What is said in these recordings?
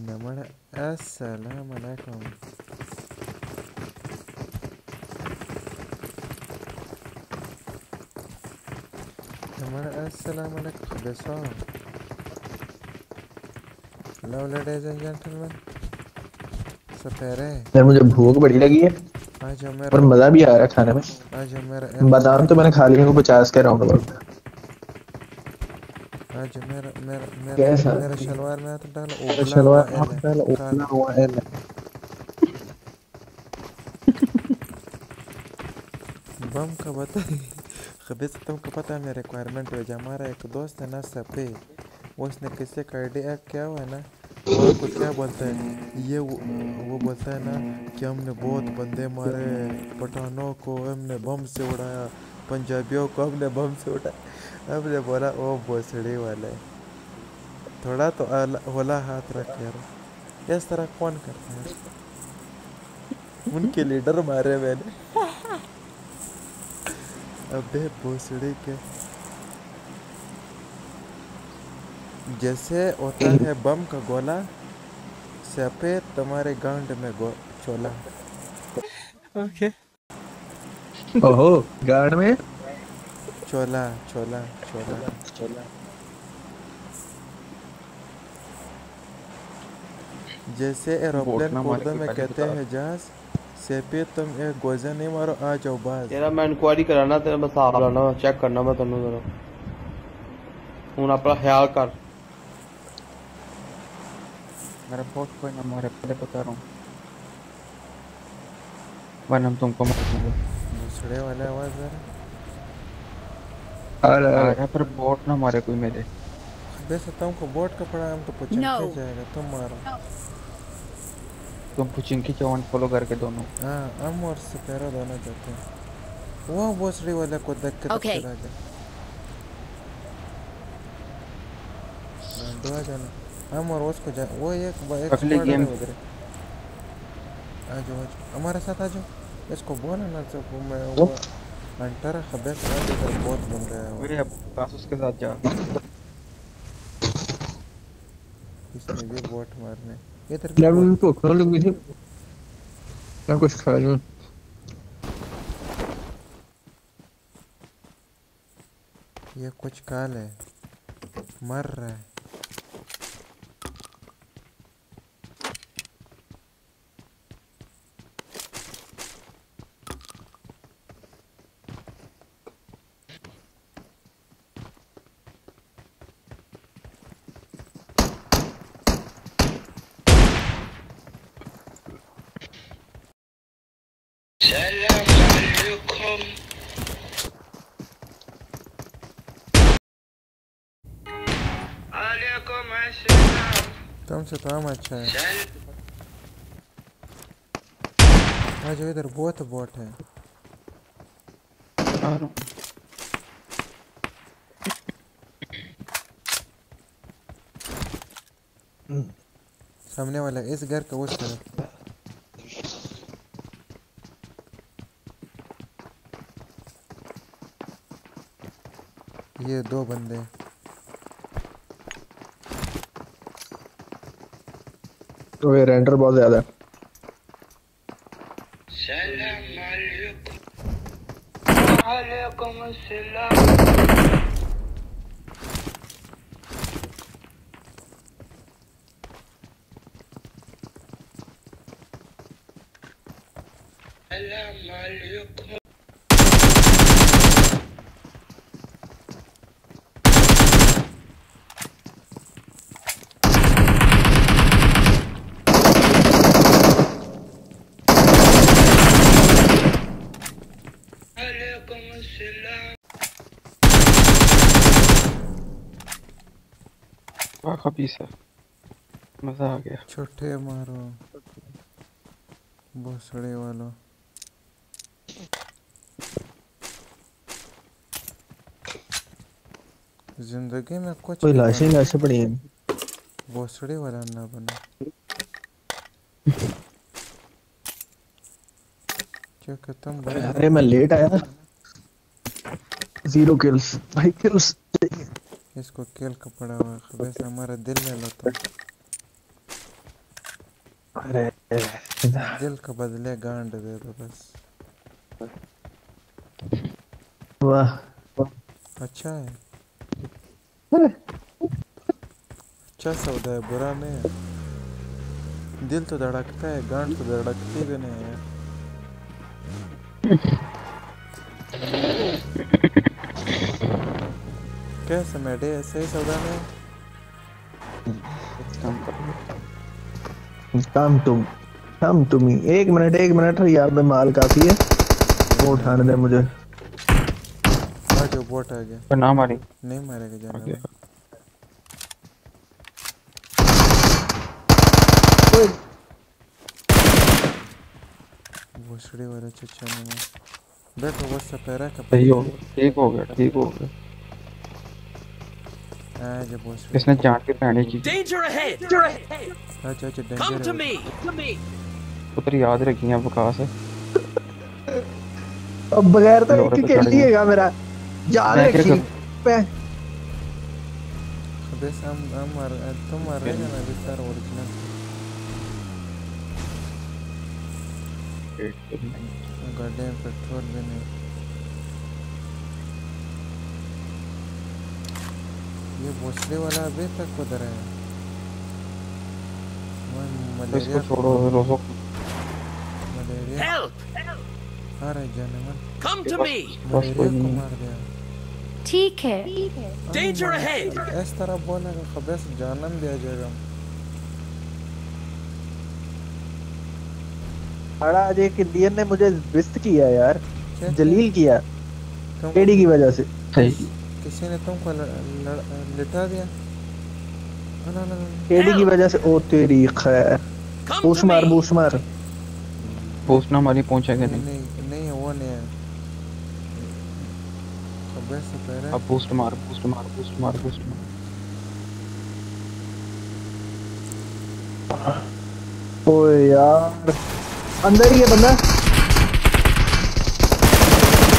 नमन अस्सलाम वालेकुम नमन अस्सलाम वालेकुम बेसो हेलो लेडीज़ एंड जेंटलमैन सपेरे यार मुझे भूख बड़ी लगी है आज मेरा मज़ा भी आ रहा है खाने में। आज बादाम तो मैंने खा लिए हैं पचास के राउंड अबाउट मेरा शलवार बम का खबीस तुमको पता है मेरे रिक्वायरमेंट है हमारा एक दोस्त है ना सपे वो उसने किसी का दिया किया हुआ ना वो कुछ क्या बोलता है ये वो, वो बोलता है ना कि हमने बहुत बंदे मारे पठानों को हमने बम से उड़ाया पंजाबियों को हमने बम से उड़ाया हमने बोला वो भोसड़ी वाले थोड़ा तो होला हाथ रख यार इस तरह कौन करता है उनके लीडर मारे मैंने अबे भोसड़ी के जैसे होता है बम का गोला सफ़ेद तुम्हारे गांड में गो चोला ओके ओहो गार्ड में चोला चोला चोला चोला जैसे एरोप्लेन उर्दू में कहते हैं जहाज़ सेपे तुम एक गोजा नहीं मारो आ जाओ बाहर तेरा मैं इंक्वायरी कराना तेरा मैं साहब लाना चेक करना मैं तन्नू जरा हूँ अपना ख्याल कर। मेरा बहुत कोई ना मारे पहले बता रहा हूँ। वरना हम तुमको मार दूँगा। दूसरे वाला आवाज़ आ है। अरे आ रहा पर बोट ना मारे कोई मेरे। वैसे तुमको बोट का पड़ा हम तो पूछ No. जाएगा तुम मारो। तुम पुचिंकी चौहान फॉलो करके दोनों। हाँ हम और सपेरा दोनों जाते हैं। वो भोसड़ी वाले को देख के तो Okay. आ जा हाँ, दो जाना। हम और उसको जा वो एक एक अगली game- उधर आ जाओ हमारे साथ आ जाओ इसको बोला ना तो मैं वो हंटर खबर से आ जाओ बहुत बन रहा है अब पास उसके साथ जा इसने भी बोट मारने इधर यार भूख नहीं लगी थी मैं कुछ खा लूँ ये कुछ काल है मर रहा है तुमसे तो हम अच्छा है। आ जाओ इधर बहुत बोट है। आ रहा हूँ। सामने वाला इस घर का उस तरफ़। ये दो बंदे। हैं। ये रेंडर बहुत ज़्यादा है। खबीस है। मज़ा आ गया। छोटे मारो। भोसड़े वालों। ज़िंदगी में कुछ कोई लाशें लाशें पड़ी हैं। भोसड़े वाला ना बनो। क्योंकि तुम बड़े अरे मैं लेट आया। ज़ीरो किल्स भाई किल्स इसको केल का पड़ा हुआ है वैसे हमारा दिल ले लो तो। अरे दिल का बदले गांड दे दो बस। वाह। अच्छा है। अच्छा सौदा है बुरा नहीं है। दिल तो धड़कता है गांड तो धड़कती भी नहीं है। कैसे मेडे सही सौदा नहीं है? Come to come to me एक मिनट एक मिनट यार में माल काफ़ी है। वो उठाने दे मुझे। आ जो बोट आ गया। पर ना मारी नहीं मारेगा जाना आगे। भोसड़ी वाले चचा ने बैठो वो सपेरा का सही हो ठीक हो गया ठीक हो गया। इसने जान के पहने की Danger ahead! अच्छा अच्छा Come to डेंजर me! पुत्र याद रखिए विकास। अब बगैर तो एक खेल लिएगा मेरा। जान मैं क्या रखी। अबे हम हम मर तुम मर रहे ना विस्तार ओरिजिनल गाड़ी में पेट्रोल भी नहीं। ये भोसड़ी वाला अभी तक उधर है। मैं इसको मलेरिया छोड़ो रोको। Malaria Help! आ रहा है जानवर Come to me! मलेरिया कोई को नहीं। मार दिया। ठीक है। Danger ahead! इस तरह बोलेगा खबर से जानम आ जाएगा। बड़ा आज एक इंडियन ने मुझे विस्त किया यार। जलील किया। एडी की वजह से। सही। किसी ने तुमको लिटा दिया। एडी की वजह से ओ तेरी खैर। To मार! बूस मार। पोस्ट ना हमारी पहुंचेगा नहीं नहीं? नहीं नहीं है, वो नहीं है। खबर से पहले। अब बूस्ट मार बूस्ट मार बूस्ट मार बूस्ट मार। ओए यार। अंदर ही है बंदा।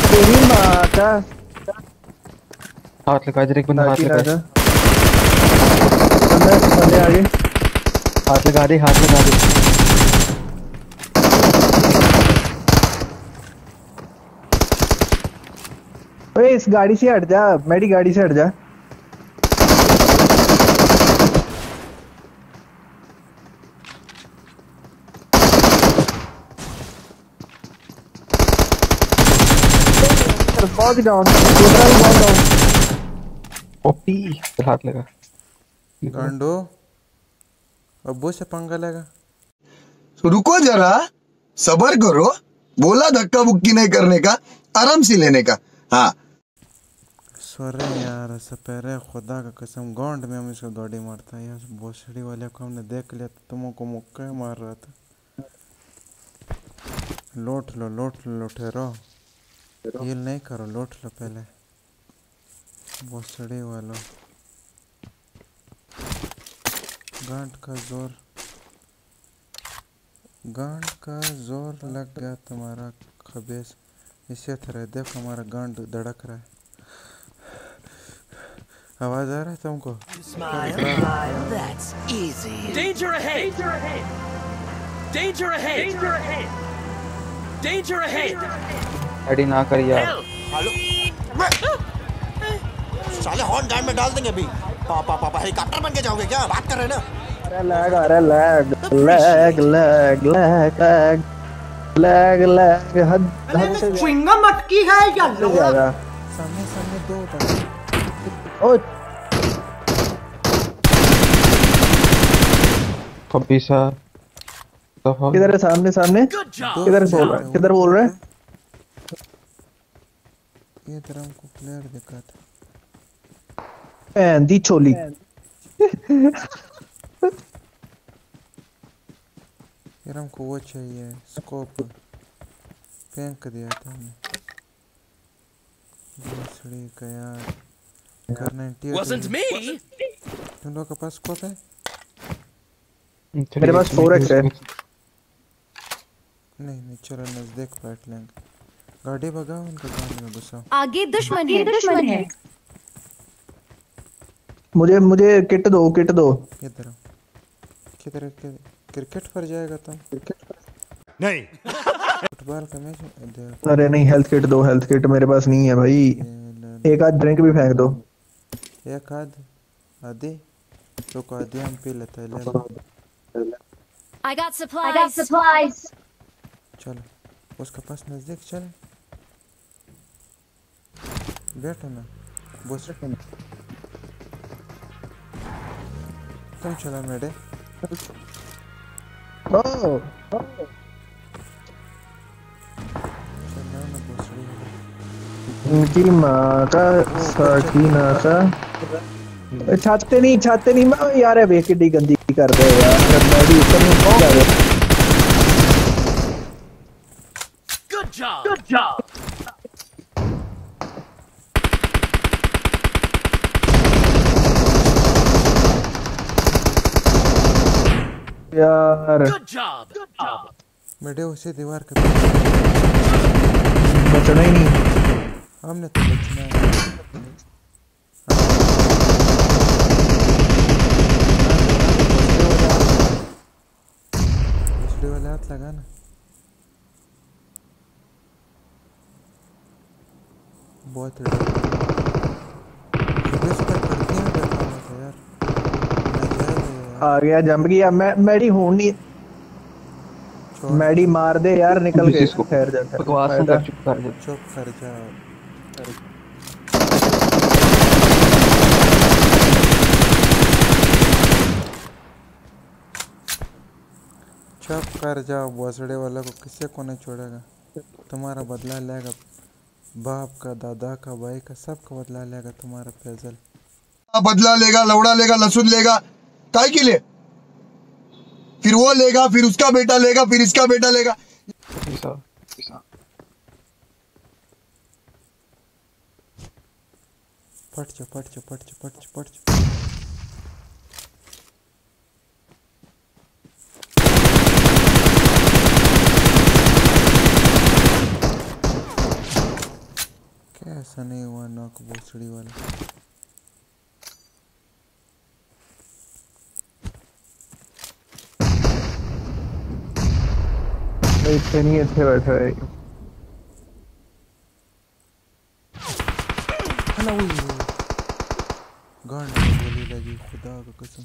तेरी माँ का हाथ लगा इधर एक बंदा हाथ लगा बंदा बंदे आगे। हाथ लगा दे हाथ लगा दे। ओए इस गाड़ी से हट जा मेरी गाड़ी से हट जा। बहुत ही। डाउन दूसरा भी बहुत डाउन ओपी हाथ लगा। गांडो अब्बू से पंगा लगा। तो रुको जरा सबर करो बोला धक्का बुक्की नहीं करने का आराम से लेने का। हाँ। सॉरी यार सपेरे खुदा का कसम गांड में हम इसको गाड़ी मारता है। यार भोसड़ी वाले को हमने देख लिया तो तुमको मुक्का ही मार रहा था। लौट लो लौट लो लौटेरो हील नहीं करो लौट लो पहले। भोसड़ी वालों। गांड का ज़ोर। गांड का ज़ोर लग गया तुम्हारा खबीस। इसी तरह देखो हमारा गांड धड़क रहा है। आवाज़ आ रहा है तुमको? That's easy. Danger ahead! Danger ahead! Danger ahead! एडी ना कर यार Help! साले हॉर्न टाइम में डाल देंगे अभी। पापा पापा हेलीकॉप्टर बन के जाओगे क्या? बात कर रहे ना? अरे लैग आ रहा है lag lag lag lag lag lag lag हद हद से च्युइंगम अटकी है या ज़्यादा। सामने सामने दो ओ कभी सा किधर है सामने सामने? किधर बोल रहा है? किधर बोल रहा है? ये तरह हमको प्लेयर दिखा था। पैन दी छोली यार हमको वो चाहिए स्कोप फेंक दिया था हमने भोसड़ी का यार करना है Wasn't me! तुम लोग के पास स्कोप है? मेरे पास 4x है। नहीं नहीं चलो नज़दीक बैठ लेंगे। गाड़ी भगाओ उनका गाड़ी में घुसाओ। आगे दुश्मन है। दुश्मन है। मुझे मुझे किट दो किट दो। किधर किधर क्रिकेट पर जाएगा तुम क्रिकेट नहीं। फुटबॉल का मैच अरे नहीं हेल्थ किट दो हेल्थ किट मेरे पास नहीं है भाई। एक आध ड्रिंक भी फेंक दो। एक आध आधी। रुको आधी हम पी लेते हैं ले लो। I got supplies. I got supplies. चलो उसके पास नज़दीक चल। बैठो ना। बस। एकदम चला मेरे। हाँ। ओ इनकी माँ का साकी ना का छाते नहीं छाते नहीं। मैं यार है वे किडी गंदी कर रहे हैं यार मैं भी ऊपर नहीं पहुँच रहा। गुड जॉब गुड जॉब यार। Good job. Good job. मेरे उसी दीवार के बचना ही नहीं। हमने तो बचना है। वाले हाथ लगा ना। बहुत में बैठा था यार। आ गया जंप गया मैं मैडी हूँ नहीं मैडी मार दे यार निकल के ठहर जा बकवास कर चुप कर जा चुप कर जा चुप कर जाओ भोसड़े वाला को किसी को नहीं छोड़ेगा तुम्हारा बदला लेगा बाप का दादा का भाई का सबका बदला लेगा तुम्हारा फैजल बदला लेगा लौड़ा लेगा लहसुन लेगा काय के लिए। फिर वो लेगा, फिर उसका बेटा लेगा, फिर इसका बेटा लेगा। पट पट पट पट पट कैसा नहीं हुआ नौक भोसड़ी वाला? एक से अच्छे बैठा है हेलो गांड गोली लगी खुदा का कसम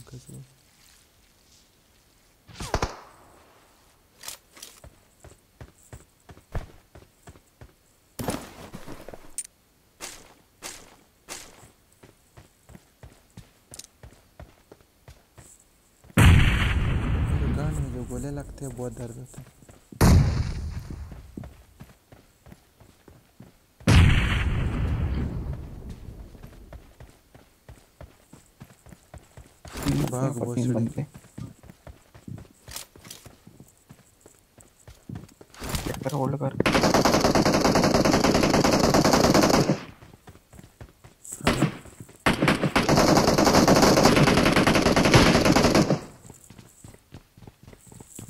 गोले लगते हैं, बहुत दर्द होता है। भाग तीन भोसड़ी बंदे कर होल्ड कर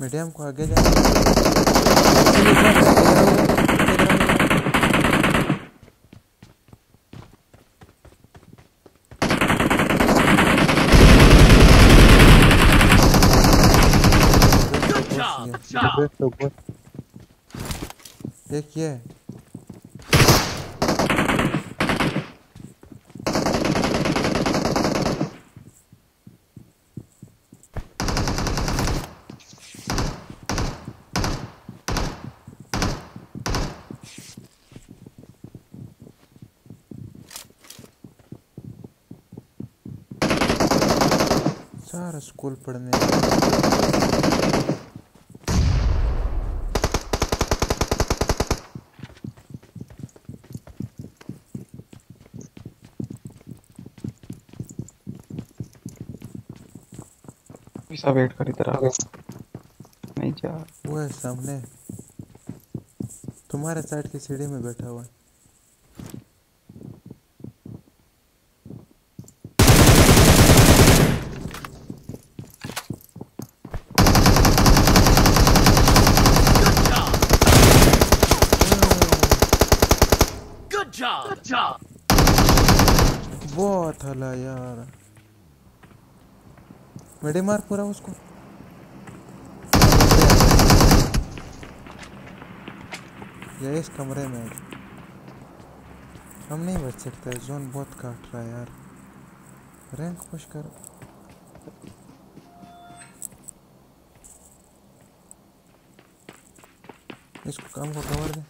मीडियम को आगे जा job. एक सारा स्कूल पढ़ने। पैसा वेट कर इधर आ। नहीं जा। वो है सामने। तुम्हारे साइड की सीढ़ी में बैठा हुआ है। Good job. Good job. बहुत हला यार। मेडे मार पूरा उसको। ये इस कमरे में हम नहीं बच सकते जोन बहुत काट रहा है यार। रैंक पुश कर। इसको काम को कवर दे।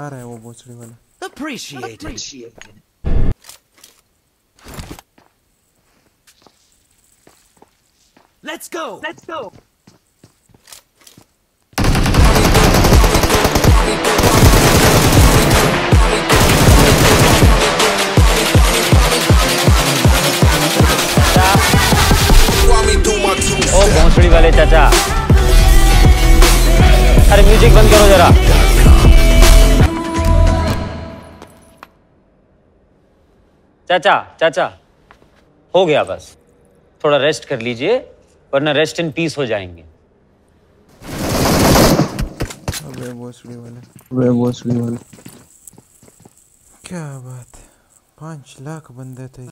आ रहा है वो बोचड़ी वाला। Appreciate it. Let's go. Let's go. ओ भोंसड़ी वाले चाचा अरे म्यूज़िक बंद करो जरा चाचा चाचा हो गया बस थोड़ा रेस्ट कर लीजिए वरना रेस्ट इन पीस हो जाएँगे। अबे वाला। वाले। क्या बात है? पाँच लाख बंदे थे।